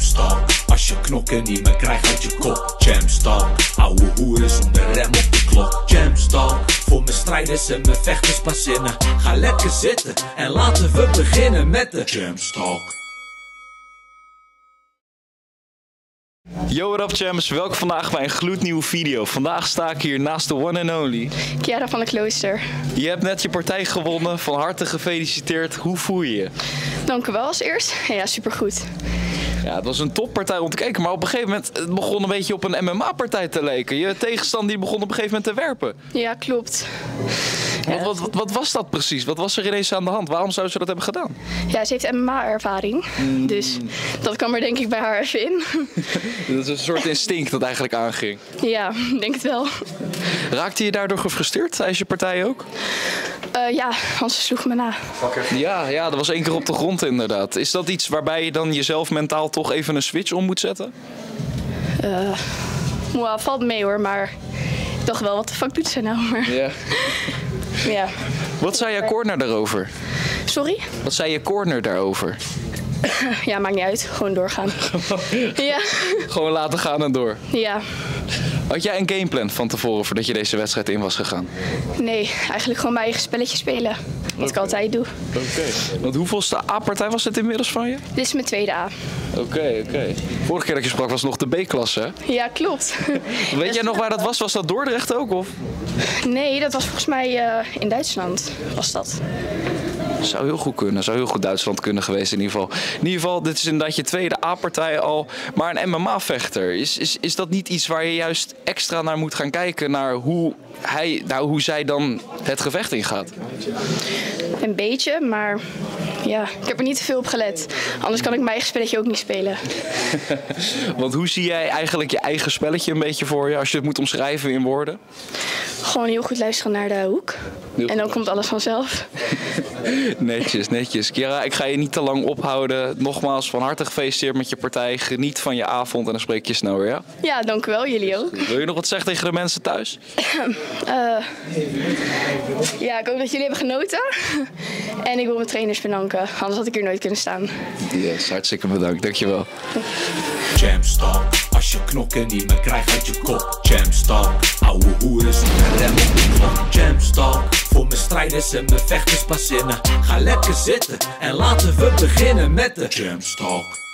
Jamstalk, als je knokken niet meer krijgt uit je kop. Jamstalk, ouwe hoeren zonder rem op de klok. Jamstalk, voor mijn strijders en mijn vechters pas zinnen. Ga lekker zitten en laten we beginnen met de Jamstalk. Yo, what up champs? Welkom vandaag bij een gloednieuwe video. Vandaag sta ik hier naast de one and only. Chiara van de Klooster. Je hebt net je partij gewonnen. Van harte gefeliciteerd. Hoe voel je je? Dank u wel als eerst. Ja, supergoed. Ja, het was een toppartij om te kijken. Maar op een gegeven moment het begon een beetje op een MMA-partij te lijken. Je tegenstander die begon op een gegeven moment te werpen. Ja, klopt. Wat, wat, wat, wat was dat precies? Wat was er ineens aan de hand? Waarom zou ze dat hebben gedaan? Ja, ze heeft MMA-ervaring. Dus dat kwam er denk ik bij haar even in. Dat is een soort instinct dat eigenlijk aanging. ja, ik denk het wel. Raakte je daardoor gefrustreerd tijdens je partij ook? Eh, ja, want ze sloeg me na. Ja, ja, dat was één keer op de grond inderdaad. Is dat iets waarbij je dan jezelf mentaal toch even een switch om moet zetten? Well, valt mee hoor, maar ik dacht wel, wat de fuck doet ze nou? Maar, Ja. ja. Wat zei je corner daarover? Sorry? Wat zei je corner daarover? Ja, maakt niet uit. Gewoon doorgaan. ja. Gewoon laten gaan en door. ja. Had jij een gameplan van tevoren voordat je deze wedstrijd in was gegaan? Nee, eigenlijk gewoon mijn eigen spelletje spelen. Wat ik altijd doe. Oké. Want hoeveelste A-partij was het inmiddels van je? Dit is mijn tweede A. Oké, oké. Vorige keer dat je sprak was nog de B-klasse, hè? Ja, klopt. Weet jij nog waar dat was? Was dat Dordrecht ook? Of? Nee, dat was volgens mij eh, in Duitsland. Was dat? Zou heel goed kunnen. Zou heel goed Duitsland kunnen geweest in ieder geval. In ieder geval, dit is inderdaad je tweede A-partij al. Maar een MMA-vechter, is, is, is dat niet iets waar je juist extra naar moet gaan kijken? Naar hoe, hij, nou, hoe zij dan het gevecht ingaat? Een beetje, maar ja, ik heb er niet te veel op gelet. Anders kan ik mijn eigen spelletje ook niet spelen. Want hoe zie jij eigenlijk je eigen spelletje een beetje voor je? Als je het moet omschrijven in woorden? Gewoon heel goed luisteren naar de hoek. Heel En dan komt alles vanzelf. Netjes, netjes. Kira, ik ga je niet te lang ophouden. Nogmaals, van harte gefeliciteerd met je partij. Geniet van je avond en dan spreek ik je snel weer, ja? Ja, dank u wel. Jullie ook. Wil je nog wat zeggen tegen de mensen thuis? Ja, ik hoop dat jullie hebben genoten. En ik wil mijn trainers bedanken. Anders had ik hier nooit kunnen staan. Yes, hartstikke bedankt. Dankjewel. Jamstalk, als je knokken niet meer krijgt uit je kop. Jamstalk, ouwe hoeren zonder rem op de klok. Jamstalk, voor mijn strijders en mijn vechters pas zinnen. Ga lekker zitten en laten we beginnen met de Jamstalk.